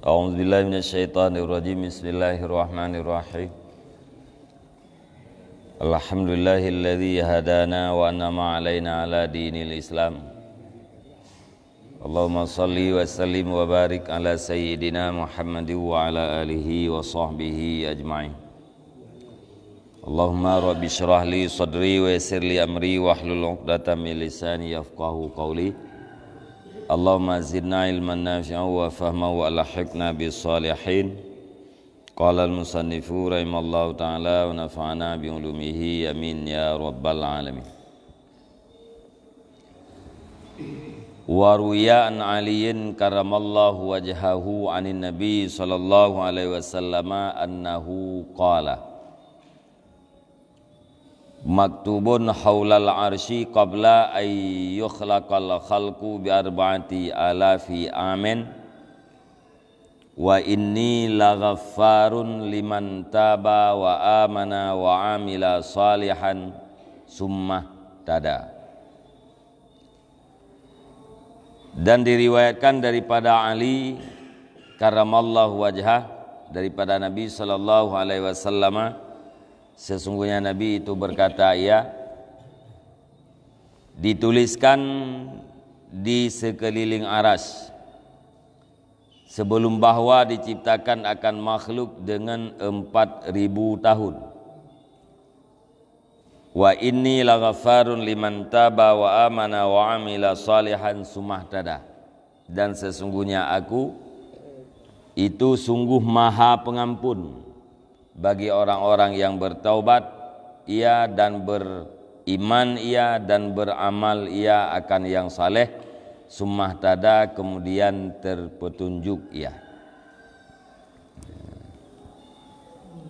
أعوذ بالله من الشيطان الرجيم. بسم الله الرحمن الرحيم. الحمد لله الذي هدانا وأنعم علينا على دين الإسلام. اللهم صل وسلم وبارك على سيدنا محمد وعلى آله وصحبه أجمعين. اللهم رب اشرح لي صدري ويسر لي أمري واحلل عقدة من لساني يفقه قولي. اللهم زدنا علما نافعا وفهما وألحقنا بالصالحين. قال المصنف رحمه الله تعالى ونفعنا بعلومه آمين يا رب العالمين. وروي عن علي كرم الله وجهه عن النبي صلى الله عليه وسلم أنه قال maktubun haulal arsy qabla ay yukhlaqal khalqu bi arba'ati alafi amin. Wa inni laghaffarun liman taba wa amana wa amila salihan. Summa tada. Dan diriwayatkan daripada Ali karamallahu wajhah daripada Nabi sallallahu alaihi wasallam Sesungguhnya Nabi itu berkata ya dituliskan di sekeliling aras sebelum bahawa diciptakan akan makhluk dengan empat ribu tahun. Wa inni laghaffarun liman taba wa amana wa amila salihan sumahtada. Dan sesungguhnya aku itu sungguh maha pengampun bagi orang-orang yang bertaubat ia dan beriman ia dan beramal ia akan yang saleh. Summah tada kemudian terpetunjuk ia.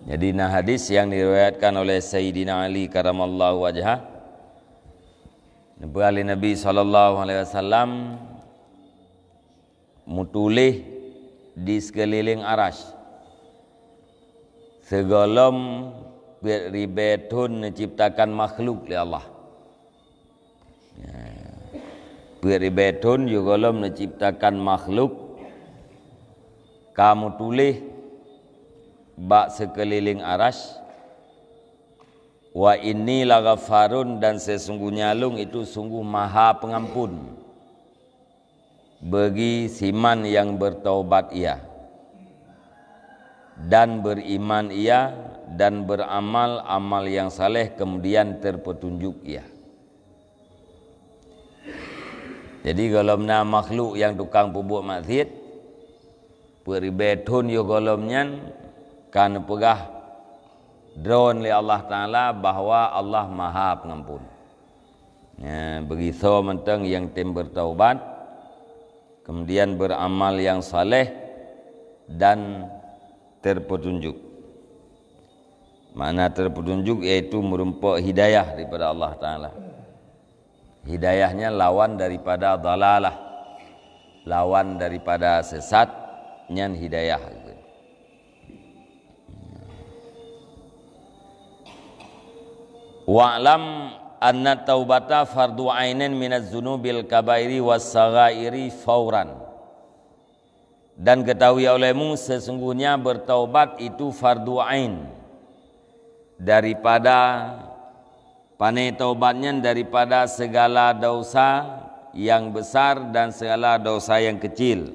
Jadi nah hadis yang diriwayatkan oleh Sayyidina Ali karamallahu wajhah Nabi Nabi sallallahu alaihi wasallam mutulih di sekeliling arash Segolom ribetun menciptakan makhluk oleh Allah. Ya. Ribetun juga menciptakan makhluk. Kamu tulis bak sekeliling aras. Wa inni lagafarun dan sesungguhnya lung itu sungguh maha pengampun bagi siman yang bertaubat ia dan beriman ia dan beramal amal yang saleh kemudian terpetunjuk ia. Jadi golomna makhluk yang tukang pubuk maksiat peribetun yo golomnya kan pegah drone oleh Allah Taala bahawa Allah Maha Pengampun. Ya, begitu mentang yang tim bertaubat kemudian beramal yang saleh dan terpetunjuk. Mana terpetunjuk iaitu merumpuk hidayah daripada Allah Taala. Hidayahnya lawan daripada dalalah. Lawan daripada sesat nyan hidayah. Wa'lam anna taubata fardu ainin minaz zunubil kabairi was saghairi fauran dan ketahui olehmu sesungguhnya bertaubat itu fardu ain. Daripada panai taubatnya daripada segala dosa yang besar dan segala dosa yang kecil.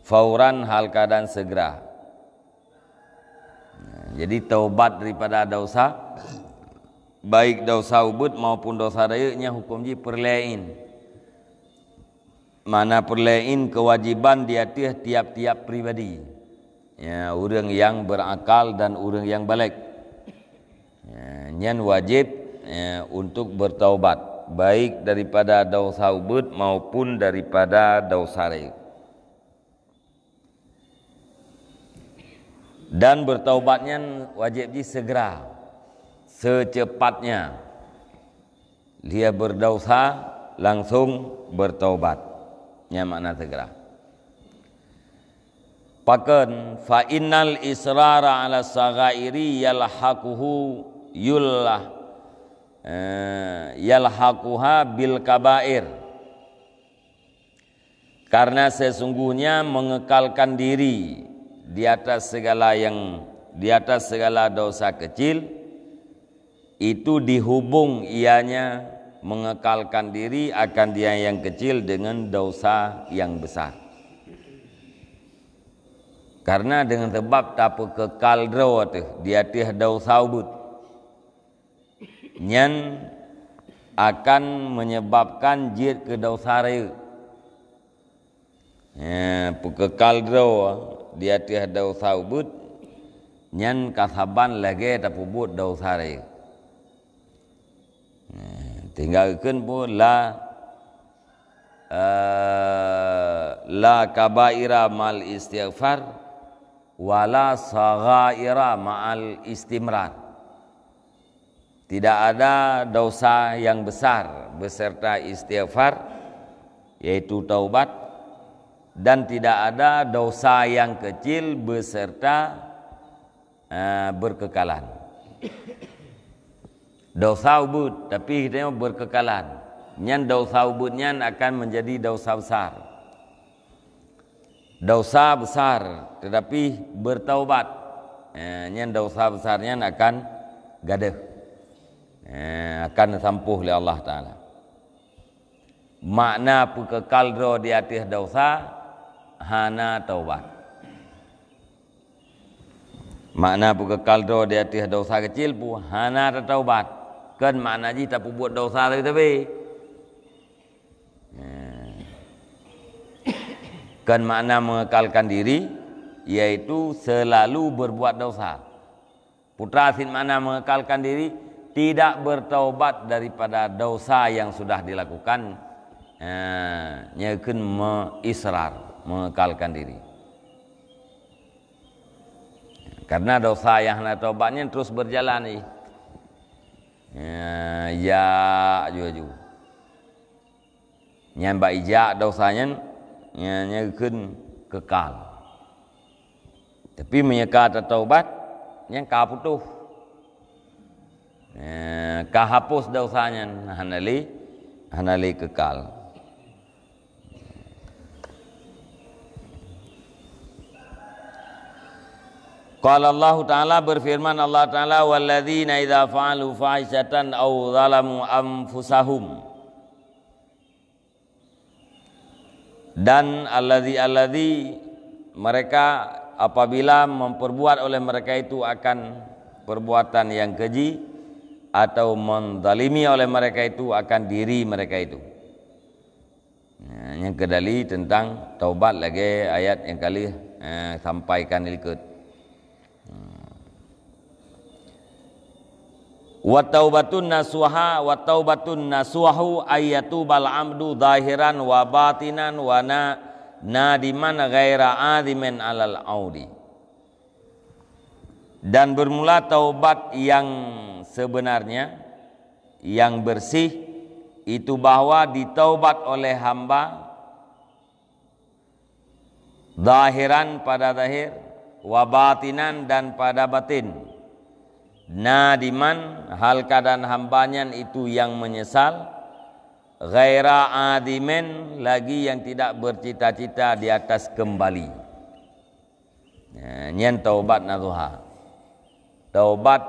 Fauran hal keadaan segera. Jadi taubat daripada dosa baik dosa ubud maupun dosa rayanya hukum ji perlain mana perlain kewajiban di atas tiap-tiap pribadi. Ya, orang yang berakal dan orang yang balik. Ya, nyan wajib ya, untuk bertaubat baik daripada dosa ubud maupun daripada dosa. Dan bertaubatnya wajib di segera secepatnya. Dia berdosa langsung bertaubat nya makna segera Pakan fa innal israra ala sagairi yalhaquhu yullah eh, yalhaquha bil kabair. Karena sesungguhnya mengekalkan diri di atas segala yang di atas segala dosa kecil itu dihubung ianya mengekalkan diri akan dia yang kecil dengan dosa yang besar. Karena dengan sebab tak apa kekal draw tu dia tih dosa ubud. Nyan akan menyebabkan jid ke dosa. Ya, kekal draw dia tih dosa ubud. Nyan kasaban lagi tak ubud dosa raya. Tinggalkan pun la uh, la kabaira mal istighfar wala saghaira ma'al istimrar. Tidak ada dosa yang besar beserta istighfar yaitu taubat dan tidak ada dosa yang kecil beserta uh, berkekalan dosa ubud tapi kita berkekalan. Nyan dosa ubudnya akan menjadi dosa besar. Dosa besar tetapi bertaubat. Eh, nyan dosa besarnya akan gadah eh, akan sampuh oleh Allah taala. Makna pekekal ro di atas dosa hana taubat. Makna pekekal ro di atas dosa kecil pu hana taubat kan makna ji tak buat dosa lagi tapi. Hmm. kan makna mengekalkan diri yaitu selalu berbuat dosa. Putra asin makna mengekalkan diri tidak bertaubat daripada dosa yang sudah dilakukan. Eh, nyakin mengisrar mengekalkan diri. Karena dosa yang hendak taubatnya terus berjalan ni Ya, ya juga juga. Yang baik ijak dosanya yang kun kekal. Tapi menyeka taubat yang kah putus. Ya, kah hapus dosanya hanali hanali kekal. Qala Allah Ta'ala berfirman Allah Ta'ala walladzina idza fa'alu fahishatan aw zalamu anfusahum dan alladzi alladzi mereka apabila memperbuat oleh mereka itu akan perbuatan yang keji atau menzalimi oleh mereka itu akan diri mereka itu. Yang kedali tentang taubat lagi ayat yang kali eh, sampaikan ikut. Wa taubatun nasuha wa taubatun nasuhu ayatu bal amdu zahiran wa batinan wa na nadiman ghaira adimen alal audi. Dan bermula taubat yang sebenarnya yang bersih itu bahwa ditaubat oleh hamba zahiran pada zahir wa batinan dan pada batin nadiman hal keadaan hambanya itu yang menyesal. Ghaira adimen lagi yang tidak bercita-cita di atas kembali. Ya, nyen taubat nazuha taubat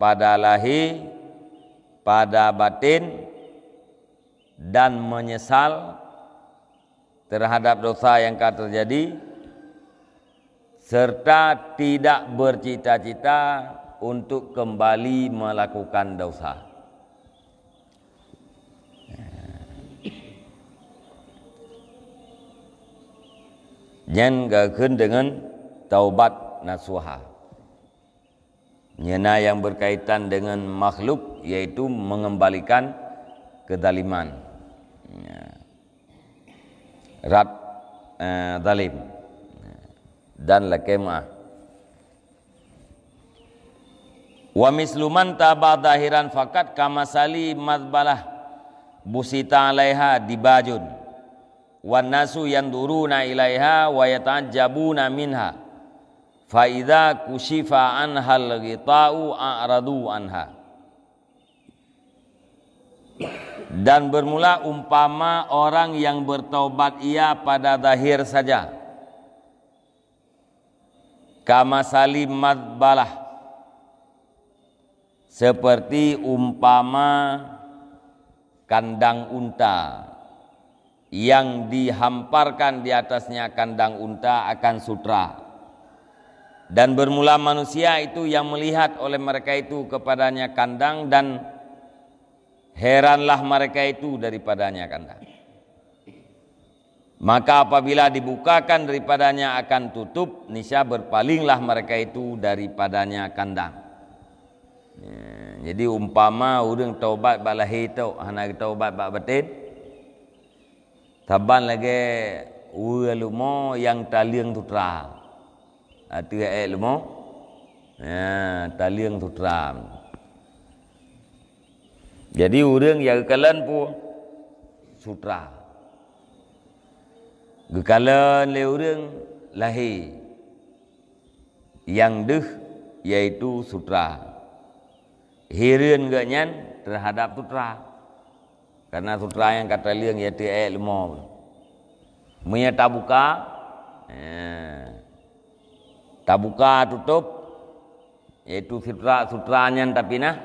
pada lahir pada batin dan menyesal terhadap dosa yang akan terjadi serta tidak bercita-cita untuk kembali melakukan dosa. Yang gagun dengan taubat nasuha. Nyena yang berkaitan dengan makhluk yaitu mengembalikan kedaliman. Ya. Rat eh, zalim dan lakemah. Wa misluman taba dahiran fakat kamasali madbalah busita alaiha dibajun. Wan nasu yanduruna ilaiha wa yatajabuna minha. Fa idza kushifa anhal ghita'u a'radu anha. dan bermula umpama orang yang bertaubat ia pada zahir saja kama salim madbalah seperti umpama kandang unta yang dihamparkan di atasnya kandang unta akan sutra. Dan bermula manusia itu yang melihat oleh mereka itu kepadanya kandang dan heranlah mereka itu daripadanya kandang. Maka apabila dibukakan daripadanya akan tutup niscaya berpalinglah mereka itu daripadanya kandang Ya, jadi umpama orang taubat bak lahir tu, hana taubat bak batin. Taban lagi ura lumo yang taliang tutra. Atu ah, eh lumo. Ya, taliang tutra. Jadi orang yang kekalan pun sutra. Gekalan le orang lahir yang deh yaitu sutra hirin ke nyan terhadap sutra. Karena sutra yang kata liang iaitu ayat lima. Punya tabuka eh, tabuka tutup iaitu sutra sutra nyan tapi nah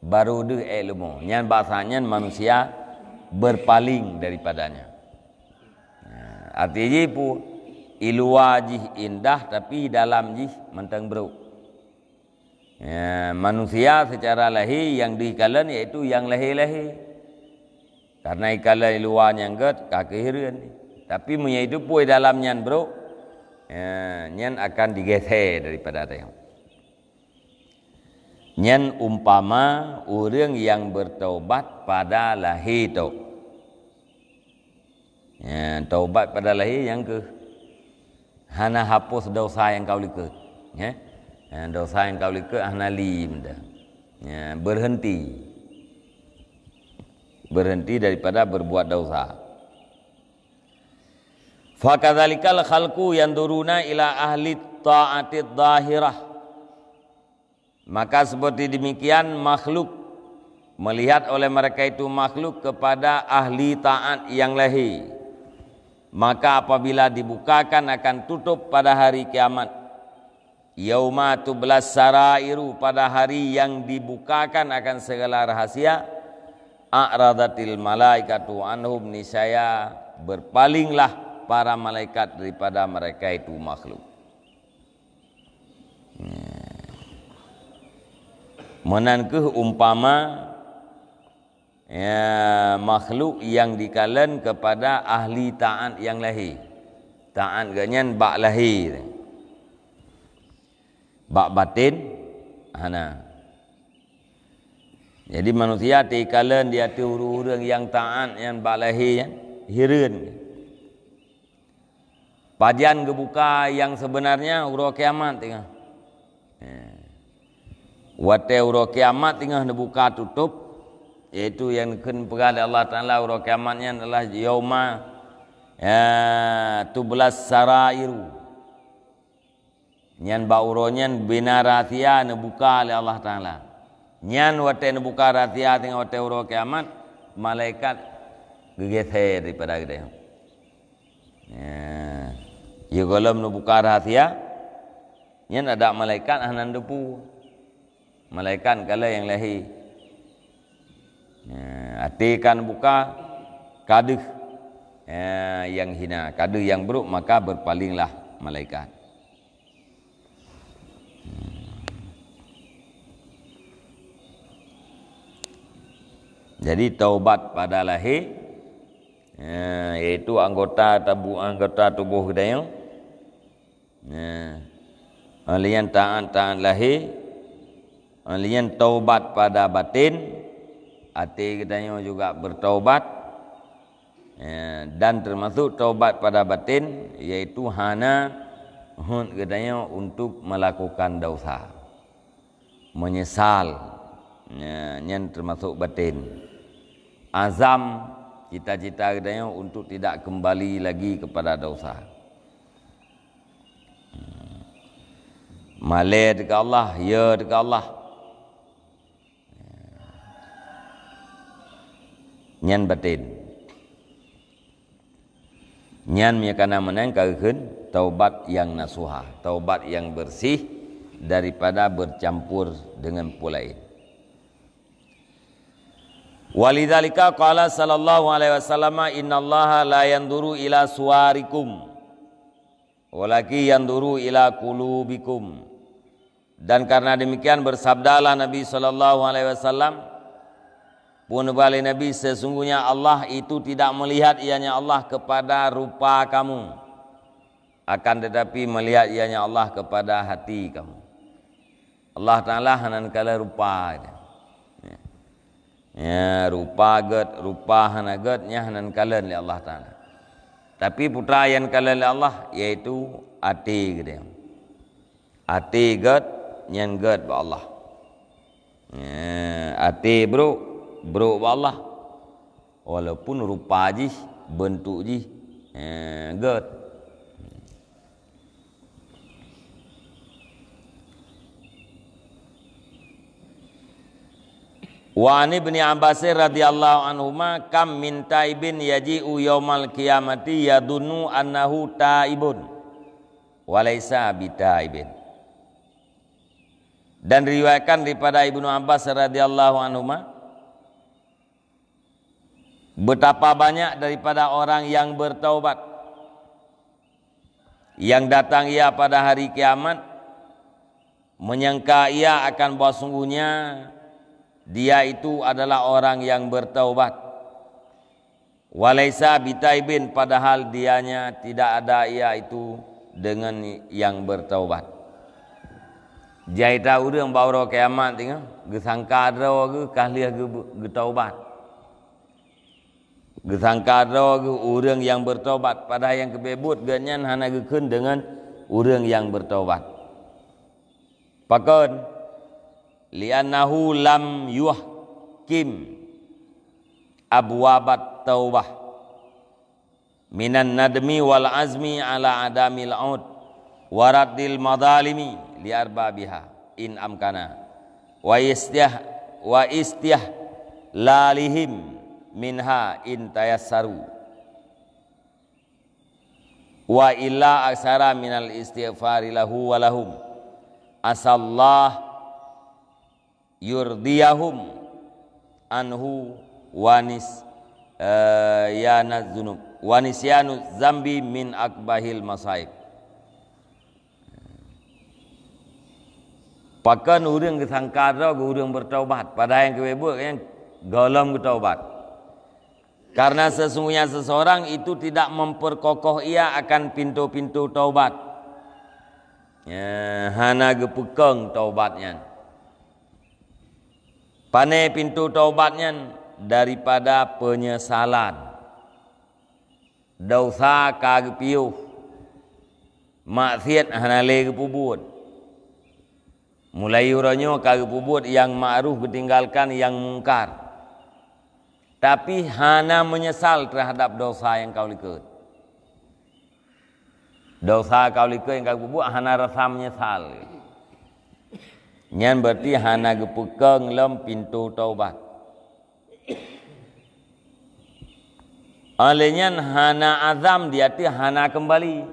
baru deh ayat lima. Nyan bahasanya manusia berpaling daripadanya. Artinya pun iluwajih indah tapi dalam jih mentang beruk Ya, manusia secara lahir yang diikalan iaitu yang lahir-lahir. Karena ikalan luar yang get kaki hirian. Tapi punya itu pun dalam nyan bro. Ya, nyan akan digeser daripada dia. Nyan umpama orang yang bertaubat pada lahir tu. Ya, taubat pada lahir yang ke hana hapus dosa yang kau likut. Ya ya, dosa yang kau likut ahnali ya, berhenti. Berhenti daripada berbuat dosa. Fakadzalikal khalqu yanduruna ila ahli ta'atid zahirah maka seperti demikian makhluk melihat oleh mereka itu makhluk kepada ahli taat yang lahir. Maka apabila dibukakan akan tutup pada hari kiamat Yauma tublas sarairu pada hari yang dibukakan akan segala rahasia a'radatil malaikatu anhum nisaya berpalinglah para malaikat daripada mereka itu makhluk. Menangkuh umpama ya, makhluk yang dikalen kepada ahli taat yang lahir. Taat ganyan bak lahir bak batin. Hana jadi manusia tikalan dia tu orang yang taat yang balahi ya. Hirun pajan kebuka yang sebenarnya uro kiamat tengah. Ya. wate uro kiamat tengah dibuka tutup. Iaitu yang ken pegal Allah Taala uro kiamatnya adalah yauma ya tublas sarairu Nyan bauro nyan bina rahasia ne buka Allah Taala. Nyan wate ne buka rahasia tengah wate uro kiamat malaikat gegeser daripada kita. Ya. Ya kalau ne buka nyan ada malaikat hanan depu. Malaikat kala yang lahir. Ya, atikan buka kaduh ya, yang hina, kaduh yang buruk maka berpalinglah malaikat. Jadi taubat pada lahir ya, iaitu anggota tubuh anggota tubuh yang ya, alian taat taat lahir alian taubat pada batin. Hati kita yang juga bertaubat. Ya, dan termasuk taubat pada batin iaitu hana hun katanya untuk melakukan dosa menyesal. Ya, yang termasuk batin azam cita-cita kita untuk tidak kembali lagi kepada dosa. Malai dekat Allah, ya dekat Allah. nyan batin nyan mi kana menang kageun taubat yang nasuha taubat yang bersih daripada bercampur dengan pulain Walidzalika qala sallallahu alaihi wasallam innallaha la yanduru ila suwarikum walaki yanduru ila qulubikum. Dan karena demikian bersabdalah Nabi sallallahu alaihi wasallam pun balik Nabi sesungguhnya Allah itu tidak melihat ianya Allah kepada rupa kamu. Akan tetapi melihat ianya Allah kepada hati kamu. Allah Taala hanan kala rupa dia ya rupa get rupa hana get nya hanan kalen li Allah taala. Tapi putra yang kalen li Allah yaitu ati gede ati get nyan get ba Allah. Ya ati bro bro ba Allah. Walaupun rupa ji bentuk ji ya get Wa ani bin Abbas radhiyallahu anhu ma kam min taibin yaji'u yaumal qiyamati yadunnu annahu taibun wa laisa bitaibin. Dan riwayatkan daripada Ibnu Abbas radhiyallahu anhu ma betapa banyak daripada orang yang bertaubat yang datang ia pada hari kiamat menyangka ia akan bahawa sungguhnya dia itu adalah orang yang bertaubat. Walaisa bitaibin padahal dianya tidak ada ia itu dengan yang bertaubat. Jaita urang bauro kiamat tengok. Gesangka dro ge kahliah ge getaubat. Gesangka dro ge urang yang bertaubat. Padahal yang kebebut ganyan hana gekeun dengan urang yang bertaubat. Pakon li'annahu lam yuhkim abwabat taubah. Minan nadmi wal azmi ala adamil aud waradil madalimi li arbabiha in amkana. Wa istiyah wa istiyah lalihim minha in tayassaru. Wa illa aksara minal istighfari lahu wa lahum yurdiyahum anhu wanis uh, yana zunub wanis yanu zambi min akbahil masaib Pakan orang kesangka dah orang bertaubat pada yang kebebut yang galam bertaubat. Karena sesungguhnya seseorang itu tidak memperkokoh ia akan pintu-pintu taubat. Ya, hana gepukang taubatnya. Pane pintu taubatnya daripada penyesalan. Dosa kagak piuh. Maksiat hanale kepubut. Mulai uranyo kagak pubut yang ma'ruf bertinggalkan yang mungkar. Tapi hana menyesal terhadap dosa yang kau likut. Dosa kau likut yang kau pubut hana rasa menyesal. Nyan berarti hana gepukeng lem pintu taubat. Olehnya hana azam dia ti hana kembali.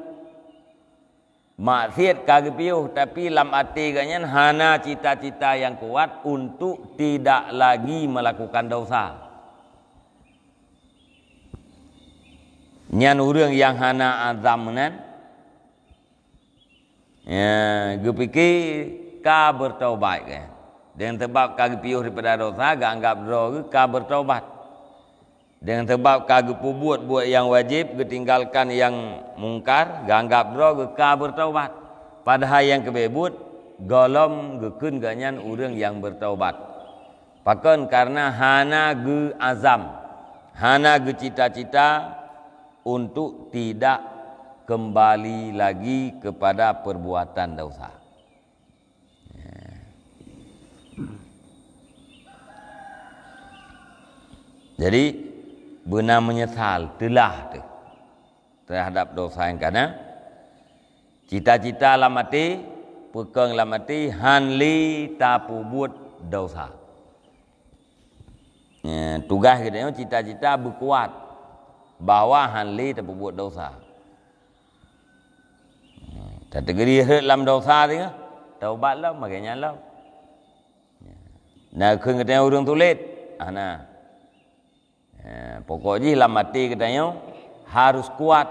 Maksiat kagak tapi lam hati ganyan hana cita-cita yang kuat untuk tidak lagi melakukan dosa. Nyan urang yang hana azam nan. Ya, gepikir ka bertaubat ke. Dengan sebab kagak piuh daripada dosa, gak anggap dosa ka bertaubat. Dengan sebab kagak buat buat yang wajib, ketinggalkan yang mungkar, gak anggap dosa ka bertaubat. Padahal yang kebebut, golom gekun ganyan orang yang bertaubat. Pakan karena hana ge azam, hana ge cita-cita untuk tidak kembali lagi kepada perbuatan dosa. Jadi benar menyesal telah tu terhadap dosa yang kana cita-cita lah mati pekeng lah mati hanli tapu buat dosa Ya, tugas kita ni cita-cita berkuat bahawa hanli tak buat dosa. Tak tergeri dalam dosa ni taubatlah makanya lah. Nah, kena kata orang tulis. Ah nah. Ya, pokoknya lah mati katanya harus kuat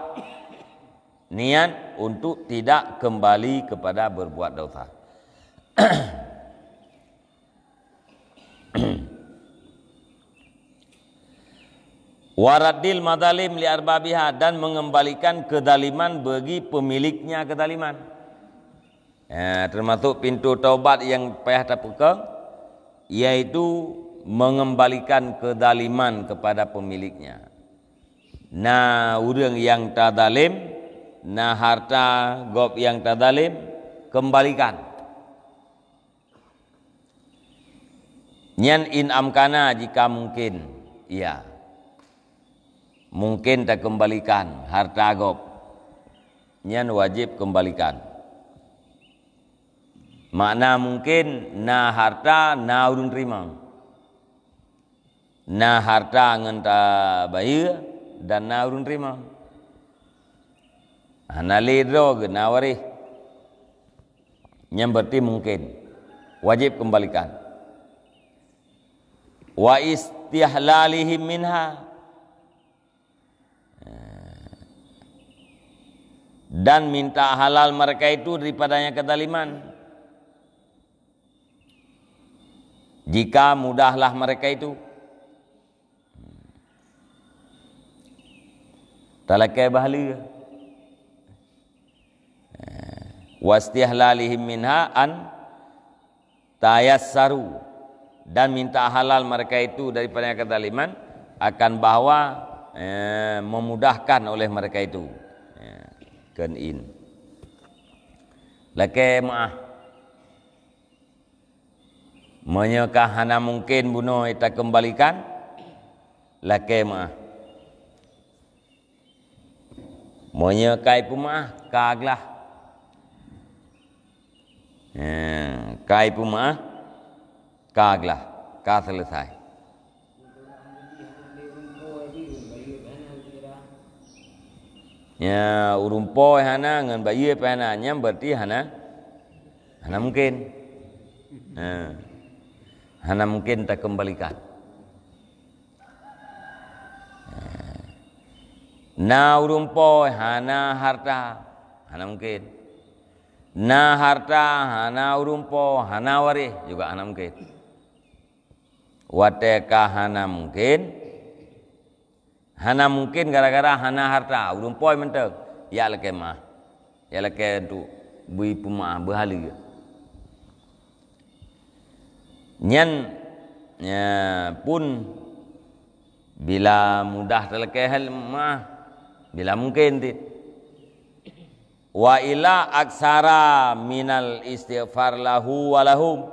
niat untuk tidak kembali kepada berbuat dosa. Waradil madalim li arbabiha dan mengembalikan kedaliman bagi pemiliknya kedaliman. Ya, termasuk pintu taubat yang payah terbuka yaitu mengembalikan kedaliman kepada pemiliknya. Nah, orang yang tadalim, nah harta gop yang tadalim kembalikan. Nyan in amkana jika mungkin, iya mungkin tak kembalikan harta gop nyan wajib kembalikan makna mungkin na harta na urun terima na harta ngenta bayar dan na urun terima. Anali drog na wari nyan berarti mungkin. Wajib kembalikan. Wa istihlalihim minha. Dan minta halal mereka itu daripadanya kedaliman. Jika mudahlah mereka itu. Talakai bahalia. Wastihlalihim minha an tayassaru. Dan minta halal mereka itu daripada kedaliman akan bahawa eh, memudahkan oleh mereka itu. Kan in. Lake maah. Menyekah hana mungkin bunuh kita kembalikan. Lake maah menyekai pemah kaglah hmm, kai pemah kaglah ka selesai Ya urumpo hana ngan bayi hana nyam berarti hana hana mungkin. Ha. Hana mungkin tak kembalikan. Na urumpo hana harta hana mungkin. Na harta hana urumpo hana wari juga hana mungkin. Wateka hana mungkin. Hana mungkin gara-gara hana harta. Urung poi mentek. Ya leke mah. Ya leke tu bui puma berhala. Nyan ya, pun bila mudah terleke hal mah bila mungkin ti. Wa ila aksara minal istighfar lahu walahum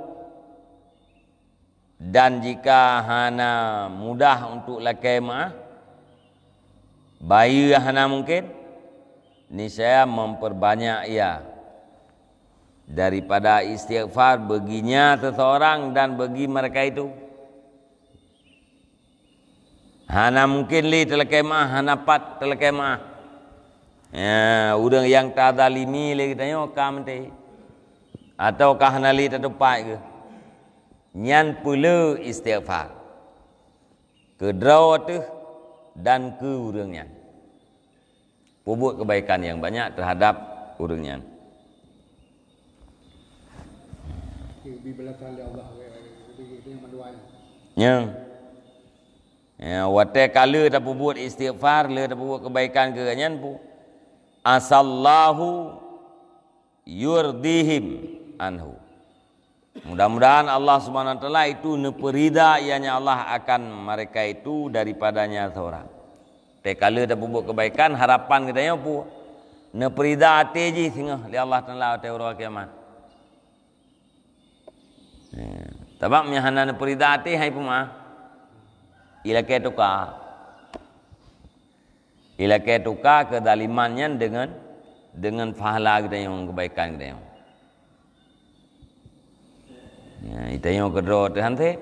dan jika hana mudah untuk lakai mah bayi hana mungkin ni saya memperbanyak ia. Daripada istighfar baginya seseorang dan bagi mereka itu hana mungkin li telekemah hana pat telekemah ya udang yang tak ada limi li kita yo kam te atau kah hana li terdepat ke nyan pula istighfar kedraw tu dan ke urangnya. Pubuk kebaikan yang banyak terhadap urangnya. Ya. Ya, wate kala dah pubuk istighfar, le dah pubuk kebaikan ke nyan pu. Asallahu yurdihim anhu. Mudah-mudahan Allah Subhanahu wa taala itu neperida ianya Allah akan mereka itu daripadanya seorang. Tekala dah buat kebaikan harapan kita yang pu neperida ate ji singa li Allah taala te ora kiamat. Ya. Tabak mihana neperida ate hai puma. Ila ke tuka. Ila ke tuka kedalimannya dengan dengan pahala kita yang kebaikan kita yang. Ya, ita yang kedua tu hanti.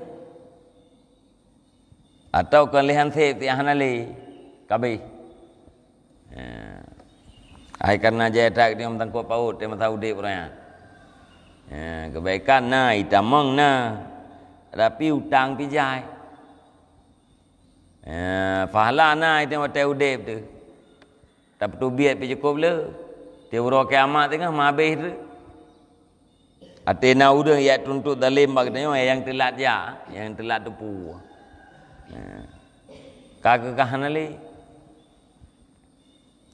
Atau kalian sip ti hanali kabe. Ya. Ai karena jaya tak dia mentangkut paut dia tahu dia pernah. Ya, kebaikan na itamang na. Tapi utang pijai. Ya, fahala na itu mata udip tu. Tak tu biat pi cukup le. Dia urang kiamat tengah mabih tu. Atina udah ya tuntut dalim bagdanya yang telat ya, yang telat tepu. Kagak kahanali.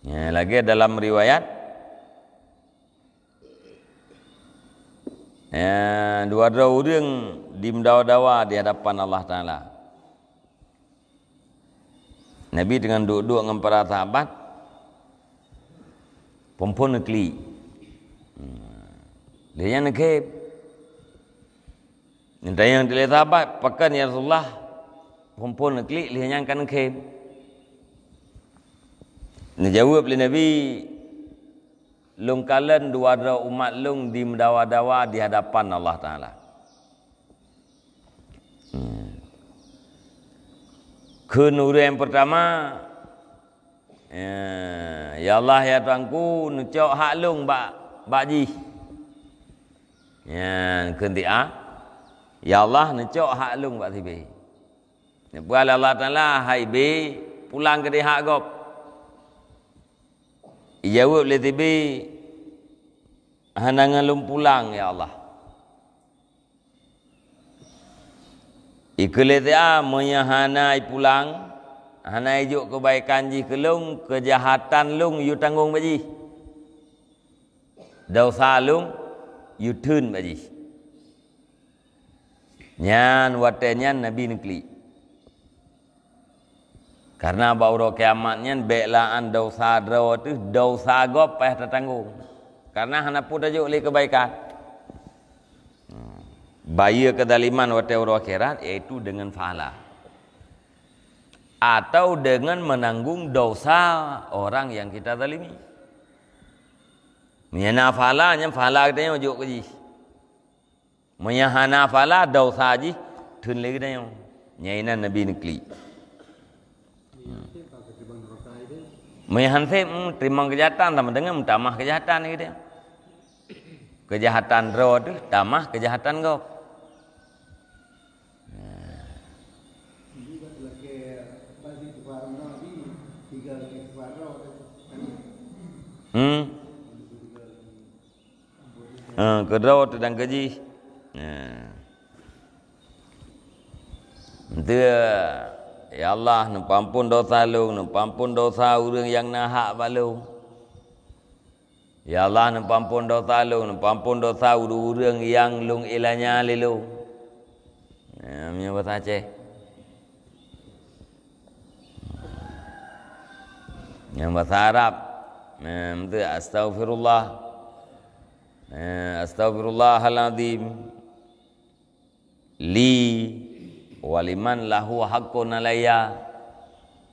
Ya, lagi dalam riwayat ya, dua dua orang di mendawa-dawa di hadapan Allah Taala. Nabi dengan duduk dengan para sahabat perempuan negeri. Hmm. Dia yang nekep. Nanti yang dilihat sahabat, pakan ya Rasulullah, perempuan klik dia nyangkan kem ni jawab oleh nabi lung dua ada umat lung di mendawa-dawa di hadapan Allah taala hmm. Kenuri yang pertama ya, ya Allah ya tuanku nucok hak lung bak bakji ya kendia ya Allah nucok hak lung bak tibi Buat Allah Ta'ala Hai be Pulang ke dia hak gop. Jawab oleh tibi Hanangan lum pulang ya Allah Ikulit dia Menyahanai pulang Hanai juk kebaikan ji kelung Kejahatan lung you tanggung baji Dosa lung You turn baji Nyan watenya Nabi Nekli karena bauro kiamatnya belaan dosa draw tu dosa gop payah tertanggung. Karena hana pun tajuk oleh kebaikan. Bayar kedaliman waktu uro akhirat iaitu dengan fahala. Atau dengan menanggung dosa orang yang kita zalimi. Menyana fahala, nyam fahala kita yang ujuk keji. Menyahana fahala dosa ji, tun lagi kita yang. Nyainan Nabi Nikli. Meyahansip hmm, terima kejahatan sama dengan tamah kejahatan gitu. Kejahatan ro tu tamah kejahatan kau. Ah, kedua tu keji. Nah. Dia Ya Allah, numpampun dosa lu, numpampun dosa orang yang nahak balu. Ya Allah, numpampun dosa lu, numpampun dosa orang yang lung ilanya lilu. Ya, punya bahasa Aceh. Yang bahasa Arab. Ya, itu astaghfirullah. Ya, astaghfirullahaladzim. Li waliman lahu haqqun alayya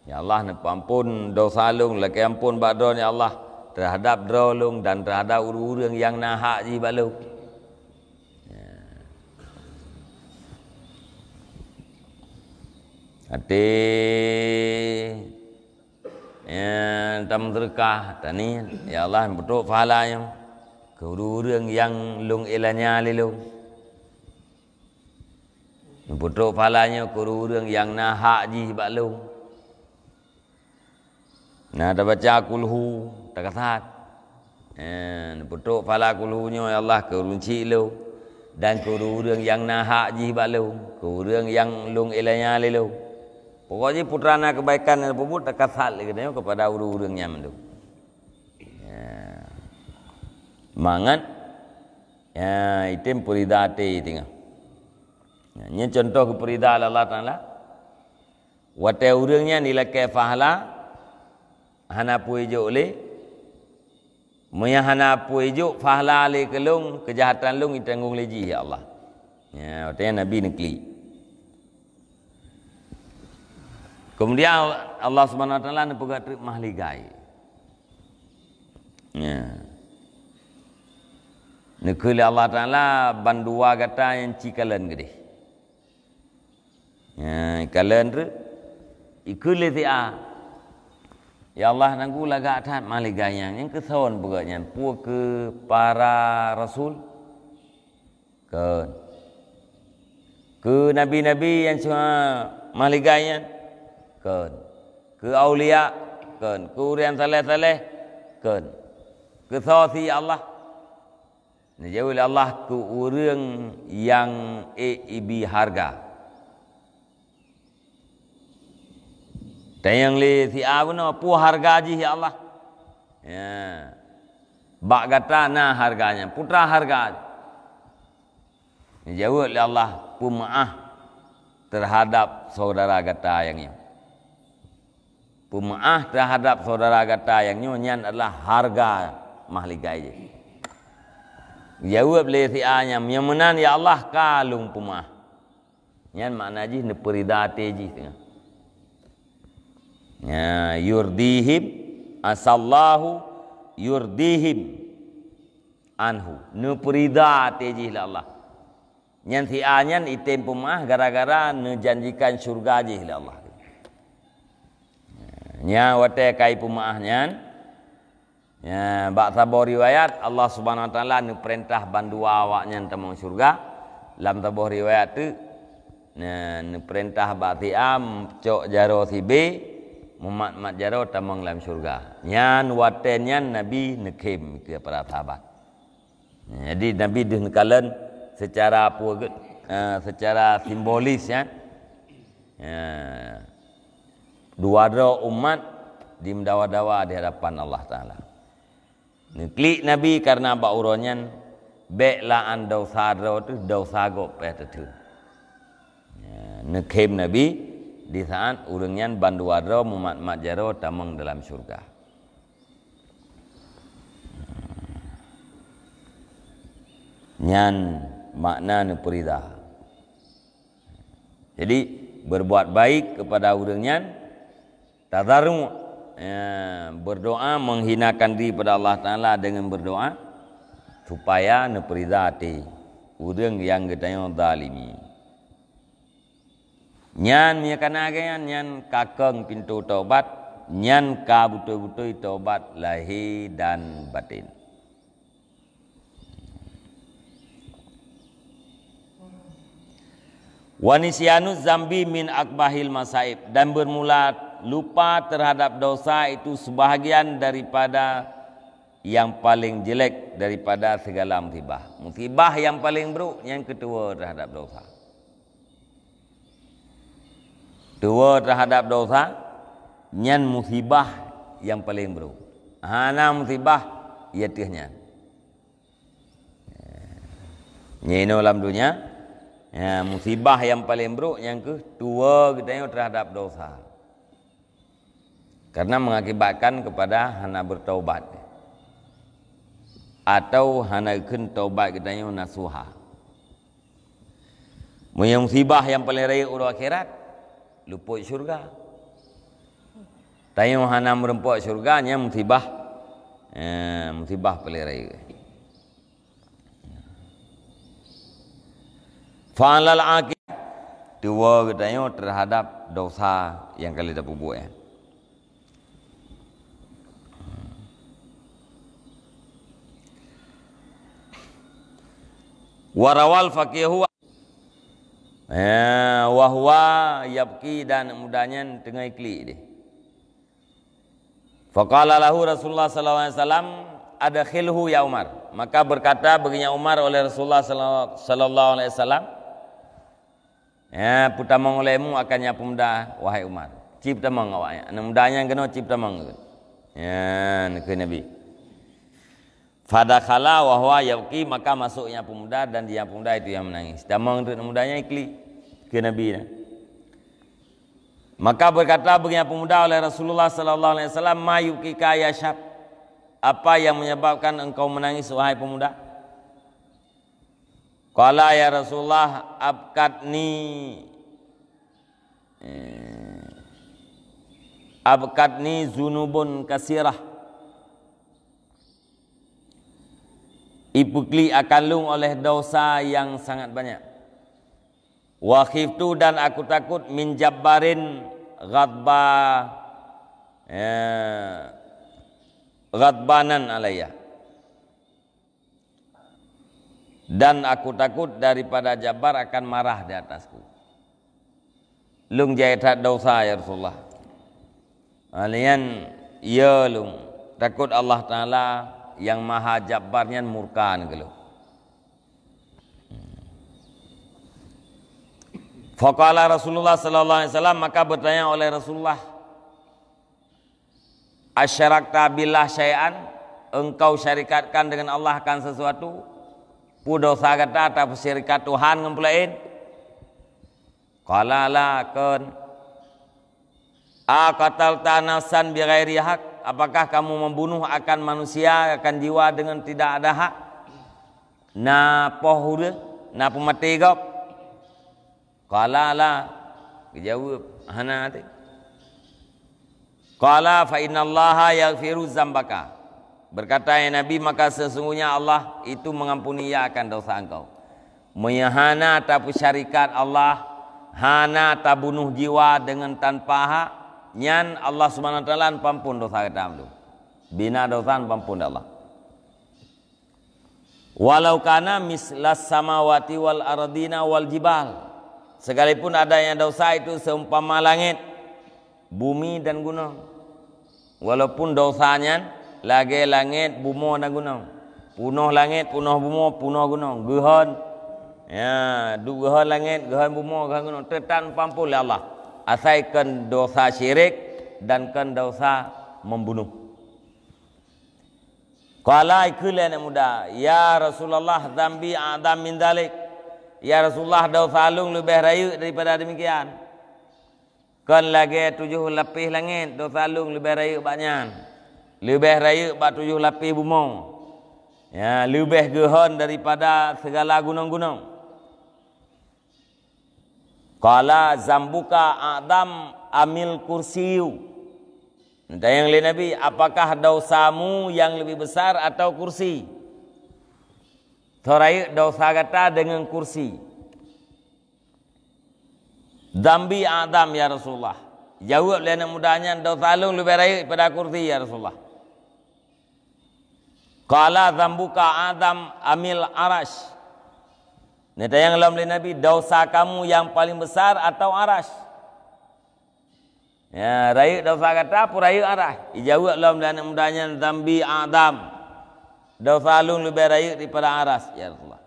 ya Allah ni ampun dosa lung laki ampun badon ya Allah terhadap drolung dan terhadap urang yang nahak ji balu ya. Hati ya, tam terkah tani ya Allah betul pahala yang ke urang yang lung ilanya lilung Putuk palanya kururung yang nahak ji sebab lu. Nah, dah baca kulhu, tak kasat. Eh, putuk pala kulhunya, ya Allah, kerunci lu. Dan kururung yang nahak ji sebab lu. Kururung yang lung ilanya lu. Pokoknya putrana kebaikan yang pun tak kasat lagi kepada urung-urung yang lu. Ya. Mangat. Ya, itu puridati tinggal. Ini contoh keperidaan Allah Ta'ala. Wata urangnya nilai kefahala. Hana puijo oleh. Maya hana puijo fahala oleh kelung. Kejahatan lung itu tanggung leji ya Allah. Ya, watanya Nabi Nekli. Kemudian Allah Subhanahu Wa Taala nepugak trik mahligai. Ya. Nekuli Allah Ta'ala bandua kata yang cikalan gede. Ya, kalian tu ikuli ti a. Ya Allah nanggu laga tat maliganya yang ke thon buganya pu ke para rasul? Ke ke nabi-nabi yang cuma maliganya ke ke aulia? Ke ke urian saleh-saleh? Ke ke Allah Najawil Allah ke orang yang ibi harga. Dan yang li si apa nama pu harga ji ya Allah. Ya. Bak kata na harganya, putra harga. Oleh Allah pu maah terhadap saudara kata yang ini. Pu maah terhadap saudara kata yang ini adalah harga mahligai. Jawab oleh si A-nya, yang menan ya Allah kalung pu maah. Yang makna ji ne peridate ji ya, yurdihim asallahu yurdihim anhu. Nu perida teji Allah. Nyan ti anyan item pemah gara-gara nu janjikan surga ji Allah. Nya wate kai pemah nyan ya bak tabar riwayat Allah Subhanahu wa taala nu perintah bandu awak nyan temong surga lam tabar riwayat tu Nah, perintah bati am cok jaro sibe Muhammad mat jaro tamang dalam syurga. Nyan waten nyan Nabi nekim ke para sahabat. Jadi Nabi dinekalan secara apa uh, secara simbolis ya. Uh, dua dua umat di mendawa-dawa di hadapan Allah Taala. Neklik Nabi karena bak uronyan beklah andau sadro tu dau sagop pe tu. Nekim Nabi di saat urungnya bandu wadro mumat majaro tamang dalam syurga. Nyan makna ni perida. Jadi berbuat baik kepada urungnya tadarmu ya, berdoa menghinakan diri pada Allah Taala dengan berdoa supaya ne perida hati urung yang gedanya zalimi. Nyan mi kana gayan nyan kakeng pintu taubat nyan ka betul-betul taubat lahir dan batin. Wanisianu zambi min akbahil masaib dan bermula lupa terhadap dosa itu sebahagian daripada yang paling jelek daripada segala musibah. Musibah yang paling buruk yang kedua terhadap dosa. Dua terhadap dosa Nyan musibah yang paling buruk Hana musibah Ya tihnya Nyeno dalam dunia ya, Musibah yang paling buruk Yang ke Dua kita terhadap dosa Karena mengakibatkan kepada Hana bertaubat Atau Hana ikun taubat kita nasuha Musibah yang paling raya Ulu akhirat luput syurga. Tanya hana merempuk syurganya musibah. Eh, musibah pelirai. Fa'alal aqib dua katanya terhadap dosa yang kali dah buat. Ya. Warawal faqihu Ya, wahwa yabki dan mudahnya tengah ikli dia. Faqala lahu Rasulullah sallallahu alaihi wasallam adkhilhu ya Umar. Maka berkata baginya Umar oleh Rasulullah sallallahu alaihi wasallam Ya, putamang olehmu akan nyapu muda wahai Umar. Cip tamang awaknya. Ana mudanya kena cip. Ya, Nabi. Fadakhala wa huwa yabki maka masuknya pemuda dan dia pemuda itu yang menangis. Tamang mudanya ikli ke Nabi. Maka berkata begini pemuda oleh Rasulullah sallallahu alaihi wasallam, "Mayukika ya syab?" Apa yang menyebabkan engkau menangis wahai pemuda? Qala ya Rasulullah abkatni eh, abkatni zunubun kasirah Ipukli akan lung oleh dosa yang sangat banyak. Wa khiftu dan aku takut min jabbarin ghadba ya, ghadbanan alayya dan aku takut daripada Jabbar akan marah di atasku. Lung jaitat dosa ya Rasulullah. Alian ya lung takut Allah Taala yang maha Jabbarnya murkaan ke Faqala Rasulullah sallallahu alaihi wasallam maka bertanya oleh Rasulullah Asyarakta billah syai'an? Engkau syarikatkan dengan Allah akan sesuatu? Pu dosa kata atau syarikat Tuhan ngempelain Qala la kun Aqatal tanasan bi ghairi hak apakah kamu membunuh akan manusia akan jiwa dengan tidak ada hak? Na pohude na pemati gop Qala la Dijawab Hana hati Qala fa inna allaha yaghfiru zambaka. Berkata ya Nabi maka sesungguhnya Allah itu mengampuni ya akan dosa engkau. Menyahana ataupun syarikat Allah Hana tak bunuh jiwa dengan tanpa hak Nyan Allah SWT pampun dosa kita itu Bina dosa pampun Allah Walau kana mislas samawati wal ardina wal jibal Sekalipun ada yang dosa itu seumpama langit, bumi dan gunung. Walaupun dosanya lagi langit, bumi dan gunung. Punuh langit, punuh bumi, punuh gunung. Guhan. Ya, du guhan langit, guhan bumi, guhan gunung. Tetan pampul ya Allah. Asaikan dosa syirik dan kan dosa membunuh. Kala ikulah muda. Ya Rasulullah, zambi adam min dalik. Ya Rasulullah dah salung lebih raya daripada demikian. Kan lagi tujuh lapis langit, dah salung lebih raya banyak. Lebih raya bak tujuh lapis bumi. Ya, lebih gehon daripada segala gunung-gunung. Kala zambuka adam amil kursiyu. Nanti yang lain Nabi, apakah dosamu yang lebih besar atau kursi? Thorai dosa kata dengan kursi. Dambi Adam ya Rasulullah. Jawab lena mudahnya dosa lu lebih baik pada kursi ya Rasulullah. Kala zambuka Adam amil arash. Nita yang lalu oleh Nabi, dosa kamu yang paling besar atau arash? Ya, raya dosa kata apa raya arash? Jawab lalu oleh mudahnya dambi Adam. Dah falung lebih raya daripada aras ya Rasulullah.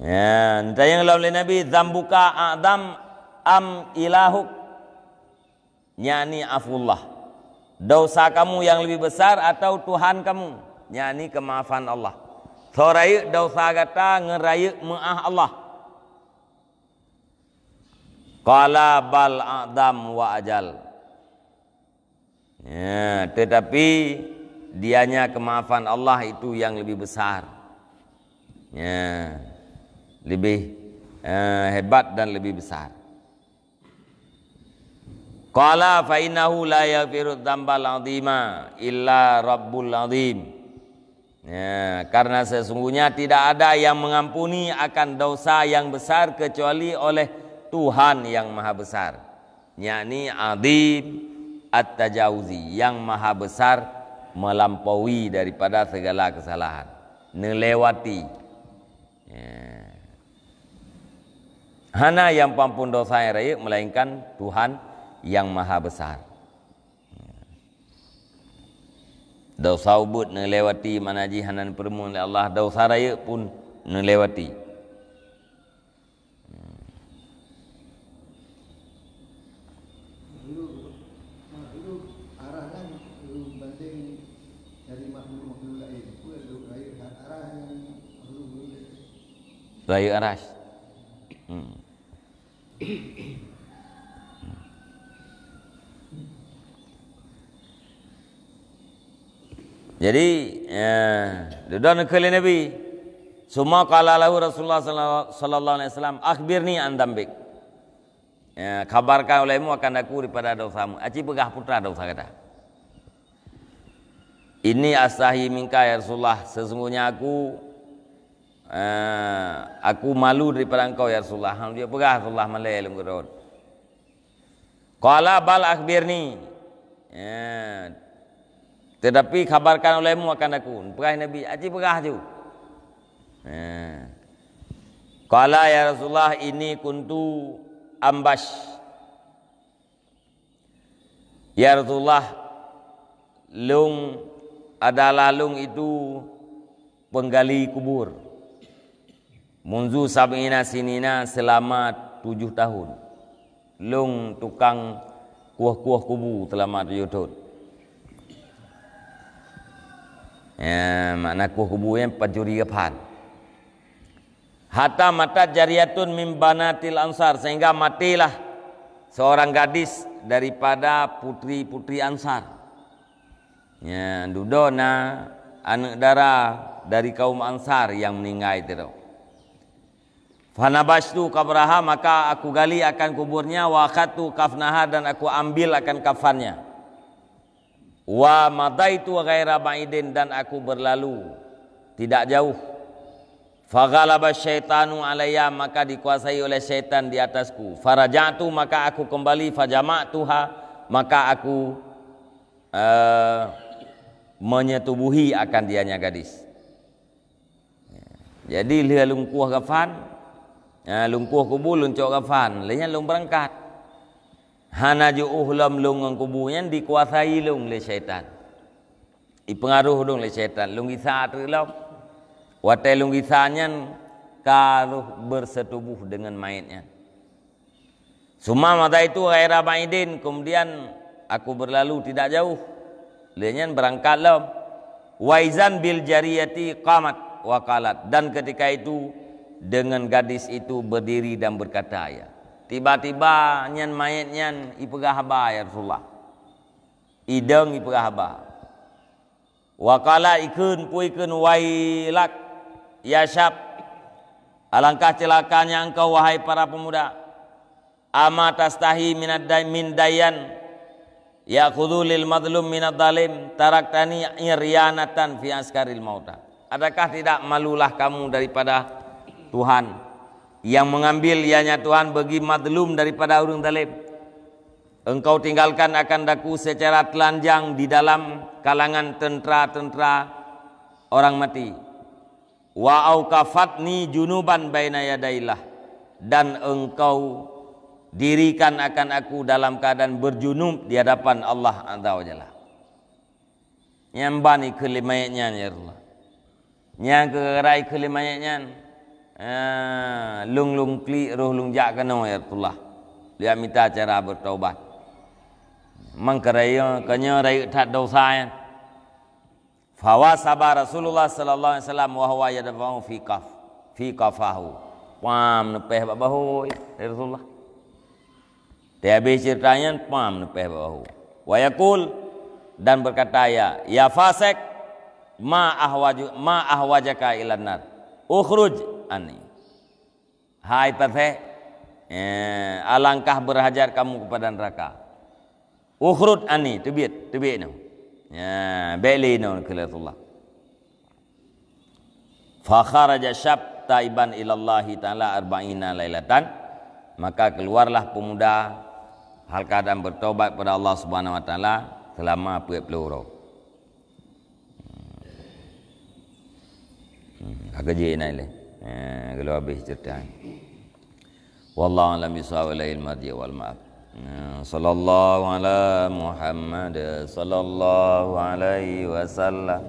Ya, entah yang lalu Nabi zambuka adam am ilahuk nyani afullah. Dosa kamu yang lebih besar atau Tuhan kamu nyani kemaafan Allah. Thorai dosa kata ngeraya maah Allah. Qala bal adam wa ajal. Ya, tetapi dianya kemaafan Allah itu yang lebih besar. Ya. Lebih uh, hebat dan lebih besar. Qala fa innahu la yaghfiru dzambal 'azima illa rabbul 'azim. Ya, karena sesungguhnya tidak ada yang mengampuni akan dosa yang besar kecuali oleh Tuhan yang maha besar. Yakni Azim At-Tajawuzi yang maha besar melampaui daripada segala kesalahan melewati ya. hana yang pampun dosa yang raya melainkan Tuhan yang maha besar ya. Dosa ubud melewati mana jihanan permun Allah dosa raya pun melewati Raya Arash. Hmm. Jadi, ya, nak kali Nabi. Semua kala lahu Rasulullah sallallahu alaihi wasallam, akhbirni an dambik. Ya, kabarkan olehmu akan aku daripada dosamu. Aci pegah putra dosa kata. Ini asahi minka ya Rasulullah. Sesungguhnya aku uh, aku malu daripada engkau ya Rasulullah. Dia pegah Rasulullah malai lungkut Qala bal akhbirni. Ya. Tetapi kabarkan olehmu akan aku. Perah Nabi, aji perah tu. Ya. Qala ya Rasulullah ini kuntu ambash. Ya Rasulullah lung adalah lung itu penggali kubur. Munzu sab'ina sinina selama tujuh tahun lung tukang kuah-kuah kubu telah mat yutut. Ya, makna kuah kubu yang pencuri kepan. Hatta mata jariatun mimbanatil ansar sehingga matilah seorang gadis daripada putri-putri ansar. Ya, dudona anak darah dari kaum ansar yang meninggal itu. Fanabashtu kabraha maka aku gali akan kuburnya wa khatu kafnaha dan aku ambil akan kafannya. Wa madaitu ghaira ba'idin dan aku berlalu tidak jauh. Faghalaba syaitanu alayya maka dikuasai oleh syaitan di atasku. Farajatu maka aku kembali fajama'tuha maka aku uh, menyetubuhi akan dianya gadis. Jadi lihat lungkuh kafan, Ha, lumpuh kubur luncuk kafan. Lainnya lung berangkat. Hana ju'uh lam lung ng kuburnya dikuasai lung oleh syaitan. I pengaruh lung oleh syaitan. Lung isa tu lam. Watai lung isanya karuh bersetubuh dengan mayatnya. Suma mata itu ghaira ba'idin. Kemudian aku berlalu tidak jauh. Lainnya berangkat lam. Waizan bil jariyati qamat wakalat. Dan ketika itu dengan gadis itu berdiri dan berkata ya tiba-tiba nyan mayat nyan ipegah haba ya Rasulullah. Ideng ipegah haba wakala ikun puikun wailak ya syab. Alangkah celakanya engkau wahai para pemuda. Ama tastahi minad min dayan ya khudulil madlum minad dalim. Taraktani iryanatan fi askaril mauta. Adakah tidak malulah kamu daripada Tuhan yang mengambil ianya Tuhan bagi madlum daripada orang zalim. Engkau tinggalkan akan daku secara telanjang di dalam kalangan tentera-tentera orang mati. Wa aukafatni junuban baina yadailah dan engkau dirikan akan aku dalam keadaan berjunub di hadapan Allah Azza wa Jalla. Nyambani kelimayatnya ya Allah. Nyang kerai kelimayatnya. Ah, lung lung kli roh lung jak kena ya Rasulullah. Dia minta cara bertaubat. Mangkaraya kanya rai tak dosa ya. Fawa sabar Rasulullah sallallahu alaihi wasallam wa huwa yadfa'u fi qaf fi qafahu. Pam nepeh bahu ya Rasulullah. Dia habis ceritanya pam nepeh bahu. Wa yaqul dan berkata ya ya fasik ma ahwaju ma ahwajaka ilan nar. Ukhruj ani. Hai pathe, eh, alangkah berhajar kamu kepada neraka. Ukhrud ani, tebit, tebit no. Ya, beli no kelatullah. Fa kharaja syab taiban ila Allah taala arba'ina lailatan. Maka keluarlah pemuda hal keadaan bertobat kepada Allah Subhanahu wa taala selama 40 hari. Hmm, agak je naik Eh, kalau habis cerita wallahu alam bisawab ilail madhi wal ma'ab. Eh, sallallahu ala muhammad sallallahu alaihi wasallam.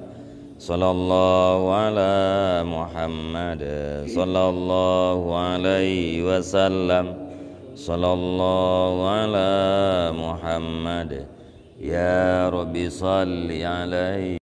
Sallallahu ala muhammad sallallahu alaihi wasallam. Sallallahu ala muhammad. Ya rabbi salli alaihi